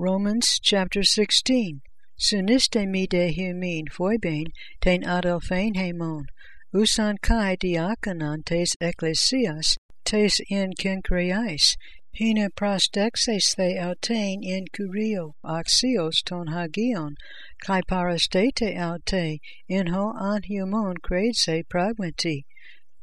Romans chapter 16. Suniste mi de humin foibain ten adelphain hemon, usan kai diakonon tes ecclesias, tes in kenkreis, hina prostexes the autain in curio axios ton hagion, kai parastete aute in ho an humon credse pragmati,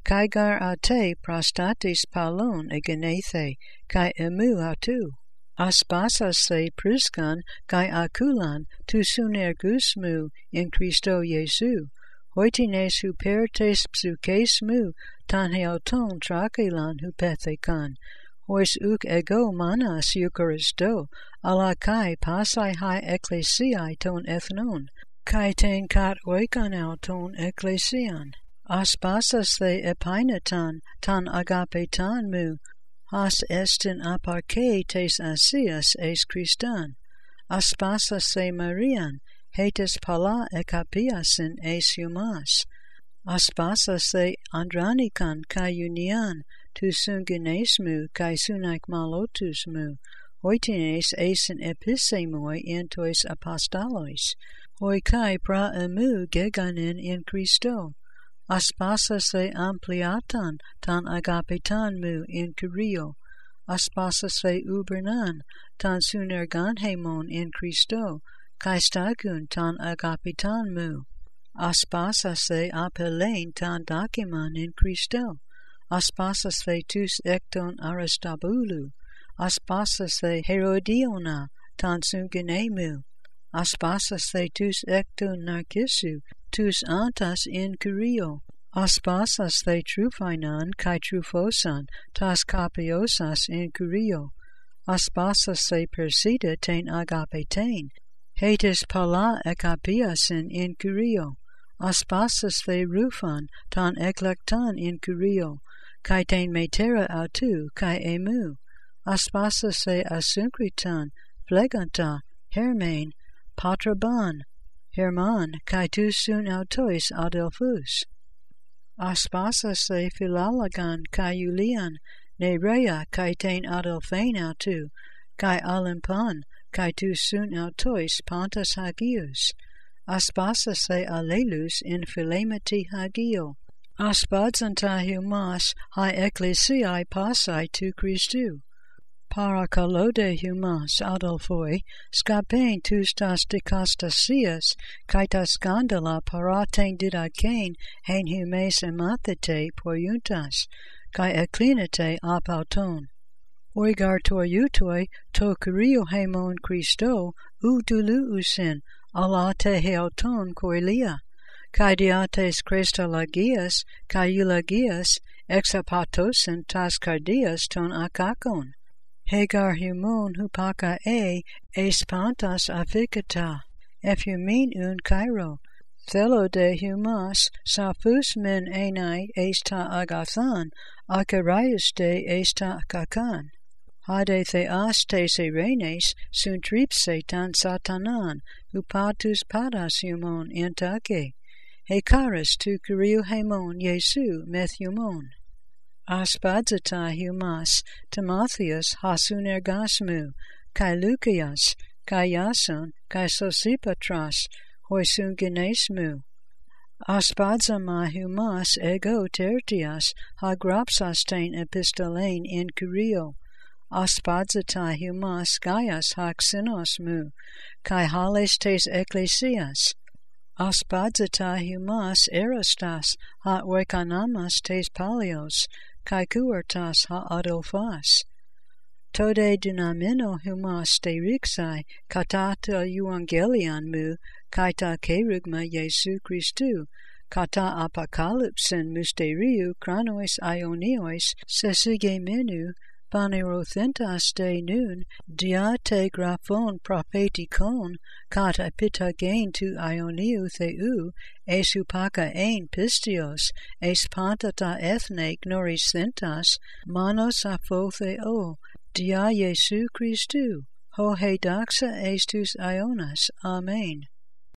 kai gar aute prostatis palon egenethe, kai emu autu aspasas se priskan kai akulan tu sunergusmu in Christo Jesu, hoitines hupertes psukesmu tan heoton trakelan hupethekan, hois uk ego manas eucharisto, ala kai pasai hai ecclesiai ton ethnon, kai ten kat oikan ton ecclesian. Aspasas the epainatan tan agapetan mu, has estin aparke tes asias es Christan, aspasa se Marian, hetes pala ekapiasin es humas, aspasa se andranikan kai unian, tu sunginesmu kai sunak malotusmu, hoitines esin episemoi in tois apostolos, hoi kai pra emu geganin in Christo, aspasa se ampliatan tan agapetan mu in Curio, aspasa se ubernan tan sunergan hemon in Christo, kai stagun tan agapetan mu, aspasa se apelain tan dakiman in Christo, aspasa se tus ekton aristabulu, aspasa se herodiona tan sungenemu, aspasa se tus ekton narcissu tus antas in curio, aspasas the trufainan kai trufosan tas capiosas in curio, aspasas the persida ten agapetain, hetes pala ekapiasin in curio, aspasas the rufan tan eklektan in curio, kai ten metera autu kai emu, aspasas the asunkritan, phleganta, hermain, patraban, Herman, kai tu sun autois adelphus. Aspasa se philalagan kai Julian, Nerea kai ten adelphain autu, kai alimpan, kai tu sun autois pantas hagius. Aspasa se alelus in philemati hagio. Aspadzanta humas hi ecclesiae pasai tu Christu parakalode humas adelphoi, scapen tus tas dicastasias, caetas scandala paraten didacain hen humes emathete poiuntas, cae eclinite apauton. Oigar toiutoi to curio hemon Christo, u duluusin, ala te heauton coelia, cae diates crestalagias, cae eulagias, exapatosin tas cardias ton akakon Hagar humon hupaka e espantas aficata, efhumin un cairo, thelo de humas, safus men enai esta agathan, acarius de esta kakan. Hade theas te serenes sunt tripse tan satanan, hupatus padas humon entake, hekaris tu kuriu hemon Jesu meth humon aspadzata humas Timotheus hasunergasmu, kai Lucias, kai Yason, kai Sosipatras, hoisungenesmu. Aspadzama humas ego tertias hagrapsas ten epistolain in curio, aspadzata humas Gaius hac mu, kai hales tes ecclesias, aspadzata humas erastas ha oikonamas tes palios, kai ha adelphas. Tode dynamino humas te rixai katata euangelion mu kaita kerugma Jesu Christu, kata apocalypsen mysteriu kranois ionios sesige menu panerothentas de nun dia te graphon propheticon kat epitagein tu ioniu theu es upaka ein pistios es pantata ethne gnoris thentas manos apho theo dia Jesu Christu ho he daxa estus ionas amen